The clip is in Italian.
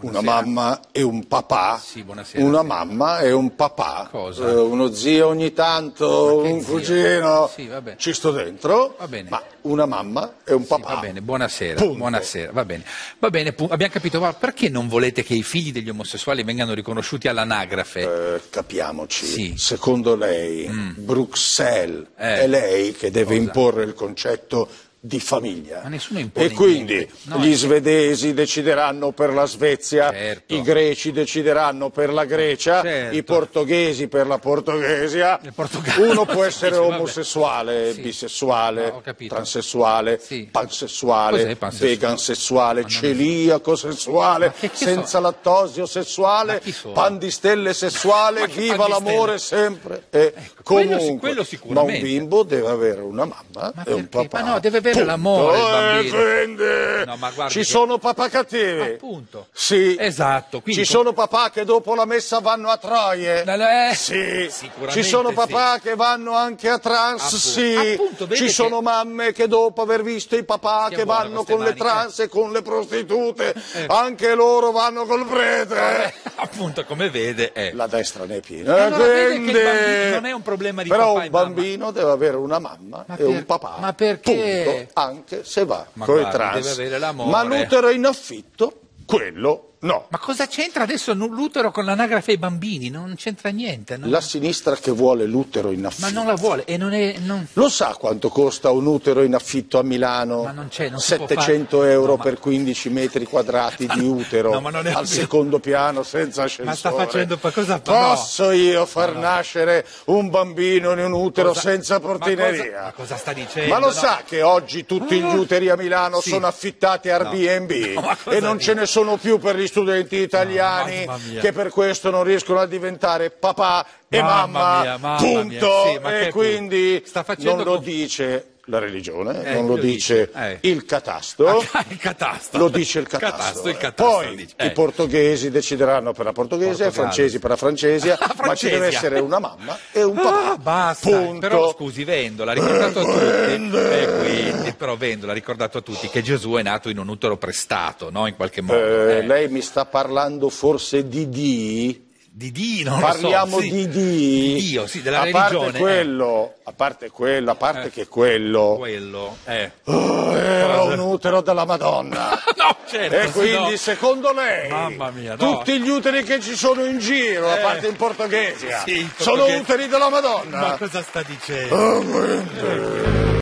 Una mamma e un papà. Sì, buonasera, Una sì. mamma e un papà. Eh, uno zio ogni tanto, un zio? cugino. Sì, va bene. Ci sto dentro. Va bene. Ma una mamma e un papà. Va bene, buonasera, buonasera, va bene. Va bene, abbiamo capito, ma perché non volete che i figli degli omosessuali vengano riconosciuti all'anagrafe? Eh, capiamoci, Sì. secondo lei Bruxelles Eh. è lei che deve Cosa? imporre il concetto di famiglia. E quindi. No, gli svedesi decideranno per la Svezia, Certo. i greci decideranno per la Grecia, Certo. i portoghesi per la Portogallo, Uno può essere vabbè. omosessuale, Sì. bisessuale, No, transessuale, Sì. pansessuale, pansessuale? vegansessuale, celiaco sessuale, senza so- lattosio sessuale, Ma chi sono? pan di stelle sessuale, viva pan l'amore sempre e quello comunque. sì- quello Ma un bimbo deve avere una mamma Ma e un papà. No, Punto. l'amore Eh, bambino. No, ma guardi ci che- sono papà cattivi. Appunto. Sì. Esatto, quindi Ci sono papà che dopo la messa vanno a troie. Eh, Sì. sicuramente Ci sono sì. papà che vanno anche a trans. Appunto. Sì. Appunto, vede Ci che- sono mamme che dopo aver visto i papà Stia che buona vanno con con ste le mani, trans e con le prostitute, anche loro vanno col prete. Eh, appunto, come vede, eh. La destra ne è piena. E allora vede che il bambino non è un problema di Però papà e un mamma. bambino deve avere una mamma Ma e un per- papà. ma perché? Punto. Anche se va Ma con i guardi, trans. deve avere l'amore. Ma l'utero in affitto, quello no. Ma cosa c'entra adesso l'utero con l'anagrafe ai bambini? Non c'entra niente. no? La sinistra che vuole l'utero in affitto. Ma non la vuole e non è... non- Lo sa quanto costa un utero in affitto a Milano? Ma non c'è, non si può 700 fare. euro No, ma- per 15 metri quadrati di utero No, non al secondo piano senza ascensore. Ma sta facendo pa- cosa fa? Posso io far nascere un bambino in un utero Cosa- senza ma cosa- portineria? Ma cosa sta dicendo? Ma lo sa che oggi tutti gli uteri a Milano Sì. sono affittati a Airbnb e non dici? ce ne sono più per gli studenti italiani mia. che per questo non riescono a diventare papà e Mamma mamma. mia, mamma punto. Sì, ma e quindi punto? Sta facendo non lo dice la religione, Eh, non lo dice dice, eh. il catasto. Ah, il catasto. Lo dice il catasto. Catasto, il eh. catasto, Poi dice. i Eh. portoghesi decideranno per la portoghese, i francesi per la francesia, Ah, ma ci deve essere una mamma e un papà. Ah, basta, Punto. però scusi, Vendola ricordato a tutti, però Vendola ha ricordato a tutti che Gesù è nato in un utero prestato, no? In qualche modo. Eh, eh. Lei mi sta parlando forse di Dio? Di Dio, non Parliamo lo so, sì. di Dio. Di Dio, sì, della a religione. parte quello, a parte quello, a parte che quello, eh. Quello, eh. oh, era un utero della Madonna. no, certo, E quindi, no. secondo lei, Mamma mia, no. tutti gli uteri che ci sono in giro, a Eh. parte in portoghese, Sì, sono uteri della Madonna? Ma cosa sta dicendo? Oh.